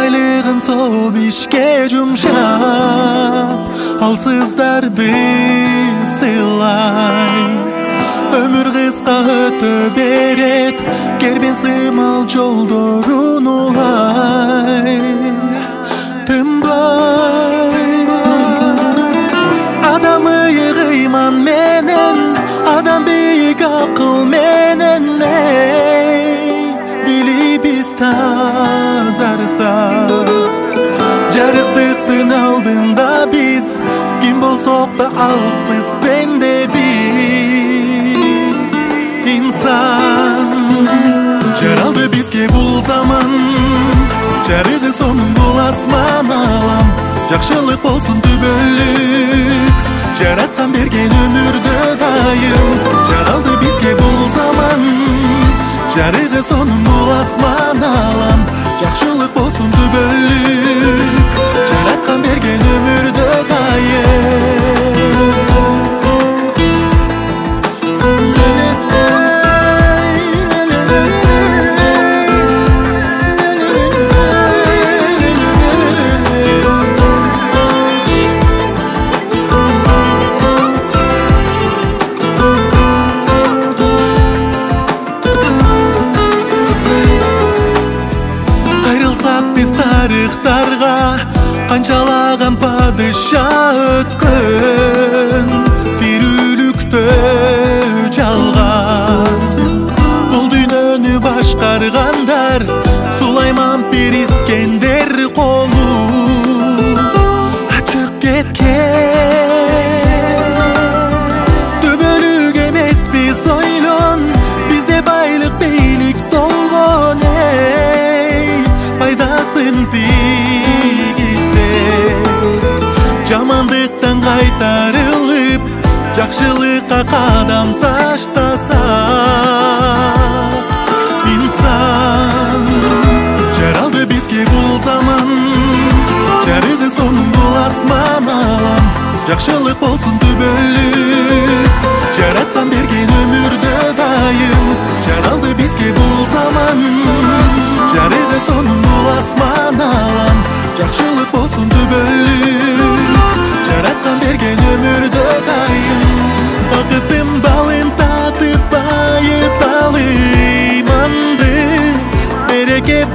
артын соғып ишке жумшап алсыздарды сыйлай өмүр кыска өтө берет кербен сыймал жолдорун улай тынбай адам ыйык ыйман менен адам бийик акыл тазарса жарыктыктын алдында биз ким болсок да алсыз пендебиз инсан жаралды бизге бул заман жарыгы сонун бул асман алам жакшылык болсун түбөлүк жараткан берген өмүрдө дайым жаралды бизге бул заман жарыгы сонун бул асман алам жакшылык канчалаган падыша өткөн тирүүлүктө жалган бул дүйнөнү башкаргандар сулайман пир жамандыктан кайтарылып жакшылыкка кадам таштаса. Инсан жаралды бизге бул заман жарыгы сонун бул асман алам. Жакшылык болсун түбөлүк жараткан берген өмүрдө дайым. Жаралды бизге бул заман жарыгы сонун бул асман алам. Жакшылык болсун түбөлүк жараткан берген өмүрдө дайым бакыттын балын татып байыталы иманды берекет